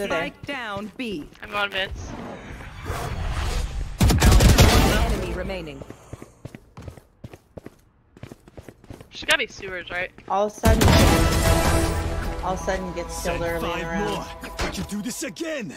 They're there. Down B. I'm going vents. Enemy remaining. She's gotta be sewers, right? All of a sudden, all of a sudden gets killed early in the five round. more. Would you do this again?